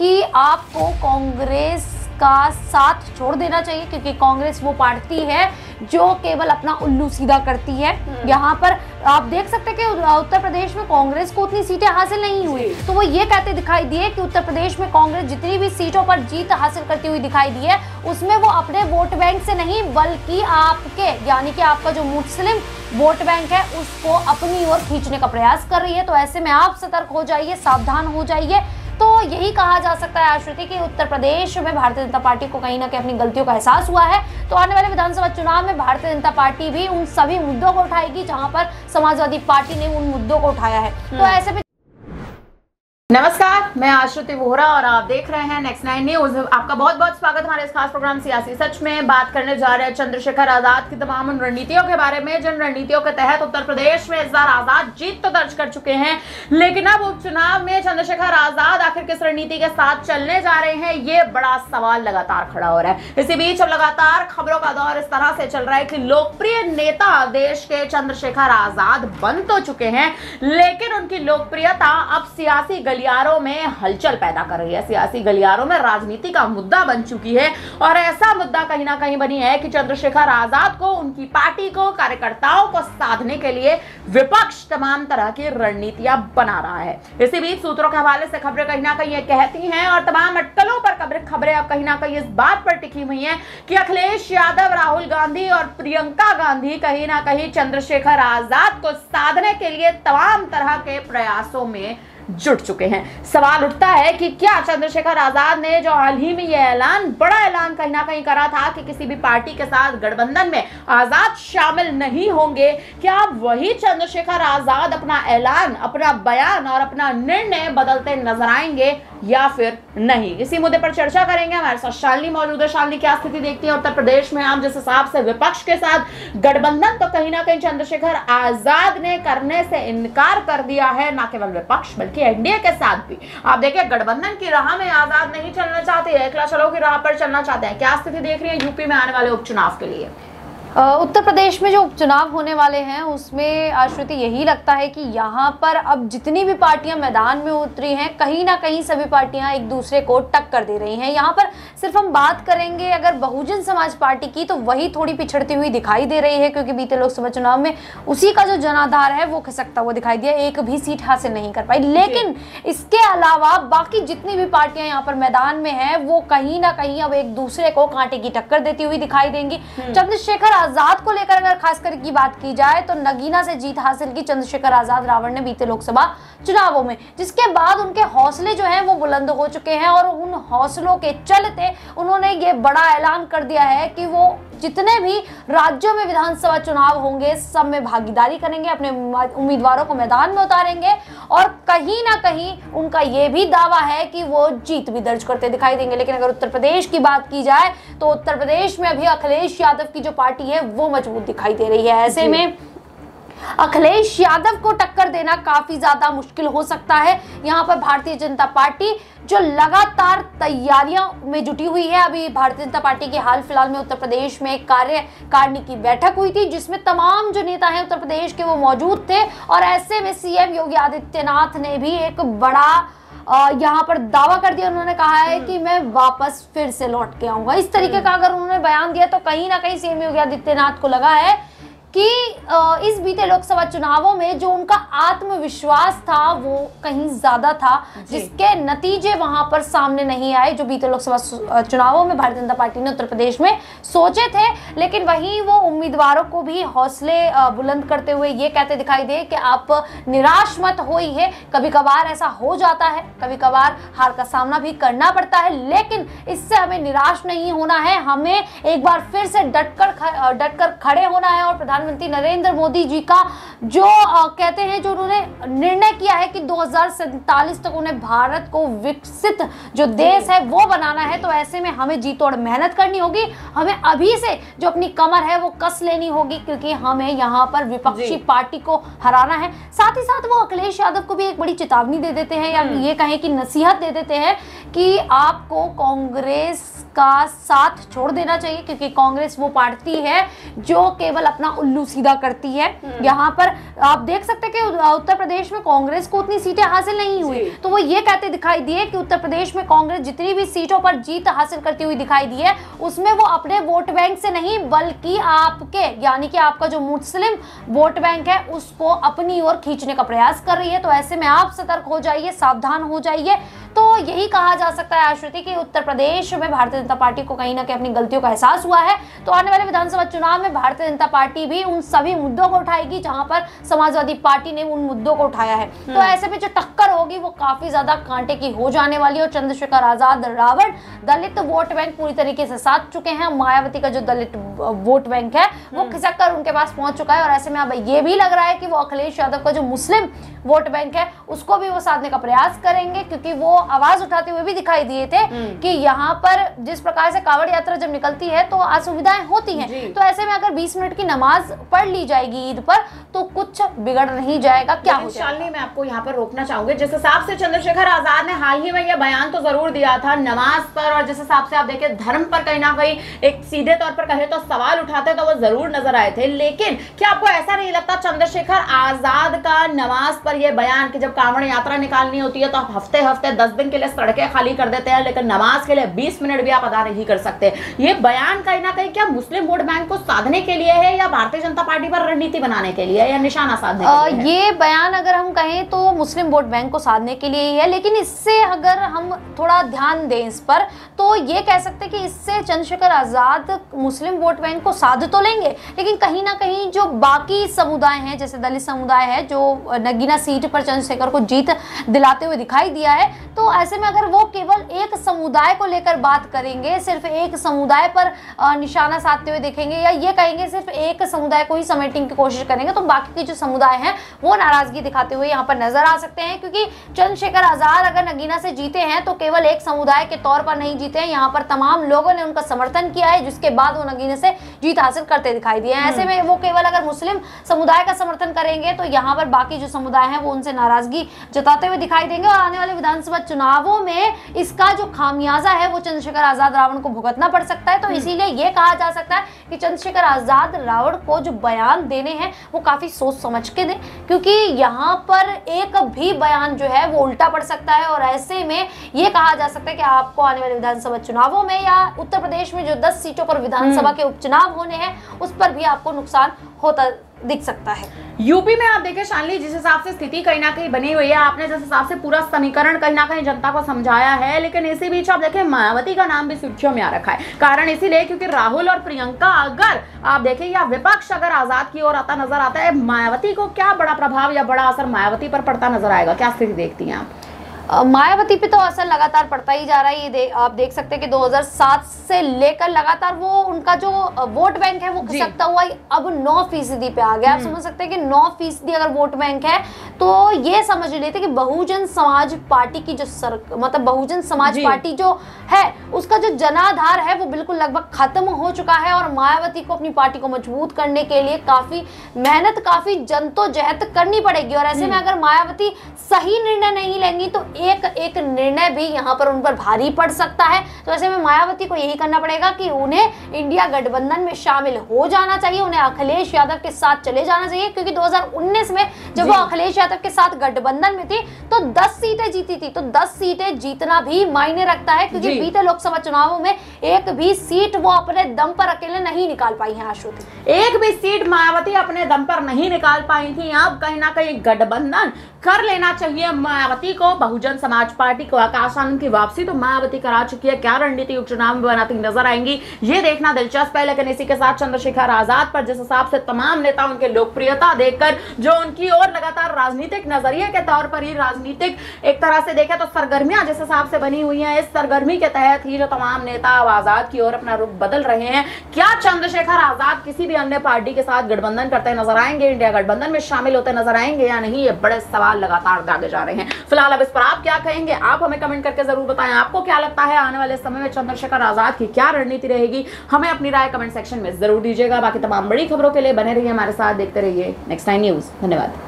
कि आपको कांग्रेस का साथ छोड़ देना चाहिए क्योंकि कांग्रेस वो पार्टी है जो केवल अपना उल्लू सीधा करती है। हम्म। यहाँ पर आप देख सकते हैं कि उत्तर प्रदेश में कांग्रेस को उतनी सीटें हासिल नहीं हुई। तो वो ये कहते दिखाई दिए कि उत्तर प्रदेश में कांग्रेस जितनी भी सीटों पर जीत हासिल करती हुई दिखाई दी है उसमें वो अपने वोट बैंक से नहीं बल्कि आपके यानी कि आपका जो मुस्लिम वोट बैंक है उसको अपनी ओर खींचने का प्रयास कर रही है। तो ऐसे में आप सतर्क हो जाइए सावधान हो जाइए। तो यही कहा जा सकता है आश्रुति कि उत्तर प्रदेश में भारतीय जनता पार्टी को कहीं ना कहीं अपनी गलतियों का एहसास हुआ है। तो आने वाले विधानसभा चुनाव में भारतीय जनता पार्टी भी उन सभी मुद्दों को उठाएगी जहाँ पर समाजवादी पार्टी ने उन मुद्दों को उठाया है। तो ऐसे में नमस्कार, मैं आश्रुति वोहरा और आप देख रहे हैं नेक्स्ट नाइन न्यूज़ आपका बहुत बहुत स्वागत हमारे इस खास प्रोग्राम सियासी सच में। बात करने जा रहे हैं चंद्रशेखर आज़ाद की तमाम उन रणनीतियों के बारे में, जिन रणनीतियों के तहत उत्तर प्रदेश में इस बार आज़ाद जीत तो दर्ज कर चुके हैं। लेकिन अब उपचुनाव में चंद्रशेखर आज़ाद आखिर किस रणनीति के साथ चलने जा रहे हैं, ये बड़ा सवाल लगातार खड़ा हो रहा है। इसी बीच अब लगातार खबरों का दौर इस तरह से चल रहा है कि लोकप्रिय नेता देश के चंद्रशेखर आज़ाद बन तो चुके हैं, लेकिन उनकी लोकप्रियता अब सियासी गलियारों में हलचल पैदा कर रही है। सियासी गलियारों में राजनीति का मुद्दा बन चुकी है और ऐसा मुद्दा कहीं ना कहीं बनी है कि चंद्रशेखर आज़ाद को, उनकी पार्टी को, कार्यकर्ताओं को साधने के लिए विपक्ष तमाम तरह की रणनीतियाँ बना रहा है। इसी बीच सूत्रों के हवाले से खबरें कहीं ना कहीं ये कहती हैं और तमाम अटकलों पर खबरें खबरें अब कहीं ना कहीं इस बात पर टिकी हुई हैं कि अखिलेश यादव, राहुल गांधी और प्रियंका गांधी कहीं ना कहीं चंद्रशेखर आज़ाद को साधने के लिए तमाम तरह के प्रयासों में जुट चुके हैं। सवाल उठता है कि क्या चंद्रशेखर आज़ाद ने जो हाल ही में यह ऐलान, बड़ा ऐलान कहीं ना कहीं करा था कि किसी भी पार्टी के साथ गठबंधन में आज़ाद शामिल नहीं होंगे, क्या वही चंद्रशेखर आज़ाद अपना ऐलान, अपना बयान और अपना निर्णय बदलते नज़र आएँगे? या फिर नहीं। इसी मुद्दे पर चर्चा करेंगे हमारे साथ शालिनी मौजूद है। शालिनी, क्या स्थिति देखती है उत्तर प्रदेश में? आप जिस हिसाब से विपक्ष के साथ गठबंधन तो कहीं ना कहीं चंद्रशेखर आज़ाद ने करने से इनकार कर दिया है। ना केवल विपक्ष, बल्कि एनडीए के साथ भी। आप देखिए, गठबंधन की राह में आज़ाद नहीं चलना चाहते एकला चलो की राह पर चलना चाहते हैं। क्या स्थिति देख रही है यूपी में आने वाले उपचुनाव के लिए? उत्तर प्रदेश में जो उपचुनाव होने वाले हैं उसमें आश्रुति यही लगता है कि यहाँ पर अब जितनी भी पार्टियाँ मैदान में उतरी हैं कहीं ना कहीं सभी पार्टियाँ एक दूसरे को टक्कर दे रही हैं। यहाँ पर सिर्फ़ हम बात करेंगे अगर बहुजन समाज पार्टी की तो वही थोड़ी पिछड़ती हुई दिखाई दे रही है क्योंकि बीते लोकसभा चुनाव में उसी का जो जनाधार है वो खिसकता हुआ दिखाई दिया एक भी सीट हासिल नहीं कर पाई। लेकिन इसके अलावा बाकी जितनी भी पार्टियाँ यहाँ पर मैदान में है वो कहीं ना कहीं अब एक दूसरे को कांटे की टक्कर देती हुई दिखाई देंगी। चंद्रशेखर आज़ाद को लेकर अगर खासकर की बात की जाए तो नगीना से जीत हासिल की चंद्रशेखर आज़ाद रावण ने बीते लोकसभा चुनावों में, जिसके बाद उनके हौसले जो हैं वो बुलंद हो चुके हैं और उन हौसलों के चलते उन्होंने ये बड़ा ऐलान कर दिया है कि वो जितने भी राज्यों में विधानसभा चुनाव होंगे सब में भागीदारी करेंगे अपने उम्मीदवारों को मैदान में उतारेंगे और कहीं ना कहीं उनका ये भी दावा है कि वो जीत भी दर्ज करते दिखाई देंगे। लेकिन अगर उत्तर प्रदेश की बात की जाए तो उत्तर प्रदेश में अभी अखिलेश यादव की जो पार्टी है वो मज़बूत दिखाई दे रही है। ऐसे में अखिलेश यादव को टक्कर देना काफ़ी ज़्यादा मुश्किल हो सकता है। यहाँ पर भारतीय जनता पार्टी जो लगातार तैयारियाँ में जुटी हुई है, अभी भारतीय जनता पार्टी की हाल फ़िलहाल में उत्तर प्रदेश में एक कार्यकारिणी की बैठक हुई थी, जिसमें तमाम जो नेता हैं उत्तर प्रदेश के वो मौजूद थे, और ऐसे में सीएम योगी आदित्यनाथ ने भी एक बड़ा यहाँ पर दावा कर दिया। उन्होंने कहा है कि मैं वापस फिर से लौट के आऊँगा। इस तरीके का अगर उन्होंने बयान दिया तो कहीं ना कहीं सीएम योगी आदित्यनाथ को लगा है कि इस बीते लोकसभा चुनावों में जो उनका आत्मविश्वास था वो कहीं ज़्यादा था जिसके नतीजे वहाँ पर सामने नहीं आए जो बीते लोकसभा चुनावों में भारतीय जनता पार्टी ने उत्तर प्रदेश में सोचे थे। लेकिन वहीं वो उम्मीदवारों को भी हौसले बुलंद करते हुए ये कहते दिखाई दे कि आप निराश मत हो ही। है कभी कभार ऐसा हो जाता है कभी कभार हार का सामना भी करना पड़ता है लेकिन इससे हमें निराश नहीं होना है। हमें एक बार फिर से डटकर डटकर खड़े होना है और प्रधान प्रधानमंत्री नरेंद्र मोदी जी का जो आ, कहते हैं जो उन्होंने निर्णय किया है कि दो तक उन्हें भारत को विकसित जो देश है वो बनाना है तो ऐसे में हमें जी तोड़ मेहनत करनी होगी। हमें अभी से जो अपनी कमर है वो कस लेनी होगी क्योंकि हमें यहाँ पर विपक्षी पार्टी को हराना है। साथ ही साथ वो अखिलेश यादव को भी एक बड़ी चेतावनी दे देते हैं या हम्म। ये कहें कि नसीहत दे देते हैं कि आपको कांग्रेस का साथ छोड़ देना चाहिए क्योंकि कांग्रेस वो पार्टी है जो केवल अपना उल्लू सीधा करती है। हम्म। यहाँ पर आप देख सकते हैं कि उत्तर प्रदेश में कांग्रेस को उतनी सीटें हासिल नहीं हुई। तो वो ये कहते दिखाई दिए कि उत्तर प्रदेश में कांग्रेस जितनी भी सीटों पर जीत हासिल करती हुई दिखाई दी है उसमें वो अपने वोट बैंक से नहीं बल्कि आपके यानी कि आपका जो मुस्लिम वोट बैंक है उसको अपनी ओर खींचने का प्रयास कर रही है। तो ऐसे में आप सतर्क हो जाइए सावधान हो जाइए। तो यही कहा जा सकता है आश्रुति कि उत्तर प्रदेश में भारतीय जनता पार्टी को कहीं ना कहीं अपनी गलतियों का एहसास हुआ है तो आने वाले विधानसभा चुनाव में भारतीय जनता पार्टी भी उन सभी मुद्दों को उठाएगी जहाँ पर समाजवादी पार्टी ने उन मुद्दों को उठाया है तो हम्म। ऐसे में जो टक्कर होगी वो काफ़ी ज़्यादा कांटे की हो जाने वाली है और चंद्रशेखर आज़ाद रावण दलित वोट बैंक पूरी तरीके से साध चुके हैं मायावती का जो दलित वोट बैंक है वो हम्म। खिसक कर उनके पास पहुँच चुका है और ऐसे में अब ये भी लग रहा है कि वो अखिलेश यादव का जो मुस्लिम वोट बैंक है उसको भी वो साधने का प्रयास करेंगे क्योंकि वो आवाज़ उठाते हुए भी दिखाई दिए थे हम्म। कि यहाँ पर जिस प्रकार से कावड़ यात्रा जब निकलती है तो असुविधाएँ होती हैं। तो ऐसे में अगर 20 मिनट की नमाज़ पढ़ ली जाएगी ईद पर तो कुछ बिगड़ नहीं जाएगा। क्या हो शालिनी मैं आपको यहाँ पर रोकना चाहूँगी। जिस हिसाब से चंद्रशेखर आज़ाद ने हाल ही में यह बयान तो ज़रूर दिया था नमाज़ पर और जिस हिसाब से आप देखें धर्म पर कहीं ना कहीं एक सीधे तौर पर कहे तो सवाल उठाते तो वो ज़रूर नज़र आए थे। लेकिन क्या आपको ऐसा नहीं लगता चंद्रशेखर आज़ाद का नमाज़ पर यह बयान कि जब कांवड़ यात्रा निकालनी होती है तो आप हफ़्ते हफ़्ते दस दिन के लिए सड़कें खाली कर देते हैं लेकिन नमाज़ के लिए बीस मिनट भी आप अदा नहीं कर सकते ये बयान कहीं ना कहीं क्या मुस्लिम वोट बैंक को साधने के लिए है या भारतीय जनता पार्टी पर रणनीति बनाने के लिए या निशाना साधने अ, के लिए? ये बयान अगर हम कहें तो मुस्लिम वोट बैंक को साधने के लिए ही है लेकिन इससे अगर हम थोड़ा ध्यान दें इस पर तो ये कह सकते कि इससे Chandrashekhar Azad Muslim vote bank को साध तो लेंगे लेकिन कहीं ना कहीं जो बाकी समुदाय हैं जैसे दलित समुदाय है जो नगीना सीट पर चंद्रशेखर को जीत दिलाते हुए दिखाई दिया है तो ऐसे में अगर वो केवल एक समुदाय को लेकर बात करेंगे सिर्फ़ एक समुदाय पर निशाना साधते हुए देखेंगे या ये कहेंगे सिर्फ़ एक समुदाय को ही समेटने की कोशिश करेंगे तो बाकी के जो समुदाय हैं वो नाराज़गी दिखाते हुए यहाँ पर नज़र आ सकते हैं। क्योंकि चंद्रशेखर आज़ाद अगर नगीना से जीते हैं तो केवल एक समुदाय के तौर पर नहीं जीते हैं। यहाँ पर तमाम लोगों ने उनका समर्थन किया है जिसके बाद वो नगीने से जीत हासिल करते दिखाई दिए हैं। ऐसे में वो केवल अगर मुस्लिम समुदाय का समर्थन करेंगे तो यहाँ पर बाकी जो समुदाय है वो उनसे नाराज़गी जताते हुए दिखाई देंगे और आने वाले विधानसभा चुनावों में इसका जो खामियाजा है वो चंद्रशेखर आज़ाद रावण को भुगतना पड़ सकता है। तो इसीलिए ये कहा जा सकता है कि चंद्रशेखर आज़ाद रावण को जो बयान देने हैं वो काफ़ी सोच समझ के दें क्योंकि यहाँ पर एक भी बयान जो है वो उल्टा पड़ सकता है और ऐसे में ये कहा जा सकता है कि आपको आने वाले विधानसभा चुनावों में या उत्तर प्रदेश में जो 10 सीटों पर विधानसभा के उपचुनाव होने हैं उस पर भी आपको नुकसान होता दिख सकता है। यूपी में आप देखें शानली जिस हिसाब से स्थिति कहीं ना कहीं बनी हुई है, आपने जिस हिसाब से पूरा समीकरण कहीं ना कहीं जनता को समझाया है, लेकिन इसी बीच आप देखें, मायावती का नाम भी सुर्खियों में आ रखा है। कारण इसीलिए क्योंकि राहुल और प्रियंका, अगर आप देखें, या विपक्ष अगर आज़ाद की ओर आता नज़र आता है, मायावती को क्या बड़ा प्रभाव या बड़ा असर मायावती पर पड़ता नज़र आएगा? क्या स्थिति देखती हैं आप? मायावती पे तो असर लगातार पड़ता ही जा रहा है। ये दे, आप देख सकते हैं कि 2007 से लेकर लगातार वो उनका जो वोट बैंक है वो। खिसकता हुआ अब 9 फ़ीसदी पे आ गया। आप समझ सकते हैं कि 9 फ़ीसदी अगर वोट बैंक है तो ये समझ लेते कि बहुजन समाज पार्टी की जो सर मतलब बहुजन समाज पार्टी जो है उसका जो जनाधार है वो बिल्कुल लगभग खत्म हो चुका है और मायावती को अपनी पार्टी को मज़बूत करने के लिए काफ़ी मेहनत काफ़ी जद्दोजहद करनी पड़ेगी। और ऐसे में अगर मायावती सही निर्णय नहीं लेंगी तो एक एक निर्णय भी यहाँ पर उन पर भारी पड़ सकता है। तो ऐसे में मायावती को यही करना पड़ेगा कि उन्हें इंडिया गठबंधन में शामिल हो जाना चाहिए उन्हें अखिलेश यादव के साथ चले जाना चाहिए क्योंकि 2019 में जब वो अखिलेश यादव के साथ गठबंधन में थी तो 10 सीटें जीती थी। तो 10 सीटें जीतना भी मायने रखता है क्योंकि बीते लोकसभा चुनावों में एक भी सीट वो अपने दम पर अकेले नहीं निकाल पाई है आश्रुति एक भी सीट मायावती अपने दम पर नहीं निकाल पाई थी। अब कहीं ना कहीं गठबंधन कर लेना चाहिए। मायावती को बहुजन समाज पार्टी को आकाश आनंद की वापसी तो मायावती करा चुकी है। क्या रणनीति उपचुनाव में बनाती नज़र आएँगी? ये देखना दिलचस्प है, लेकिन इसी के साथ चंद्रशेखर आज़ाद पर जिस हिसाब से तमाम नेता उनके लोकप्रियता देखकर, जो उनकी ओर लगातार राजनीतिक नज़रिए के तौर पर ही राजनीतिक एक तरह से देखें तो सरगर्मियाँ जिस हिसाब से बनी हुई है, इस सरगर्मी के तहत ही जो तमाम नेता अब आज़ाद की ओर अपना रुख बदल रहे हैं। क्या चंद्रशेखर आज़ाद किसी भी अन्य पार्टी के साथ गठबंधन करते नज़र आएँगे? इंडिया गठबंधन में शामिल होते नज़र आएँगे या नहीं? ये बड़े सवाल लगातार दागे जा रहे हैं। फ़िलहाल अब इस पर आप क्या कहेंगे? आप हमें कमेंट करके ज़रूर बताएँ। आपको क्या लगता है आने वाले समय में चंद्रशेखर आज़ाद की क्या रणनीति रहेगी? हमें अपनी राय कमेंट सेक्शन में ज़रूर दीजिएगा। बाकी तमाम बड़ी खबरों के लिए बने रहिए हमारे साथ। देखते रहिए नेक्स्ट टाइम न्यूज़ धन्यवाद।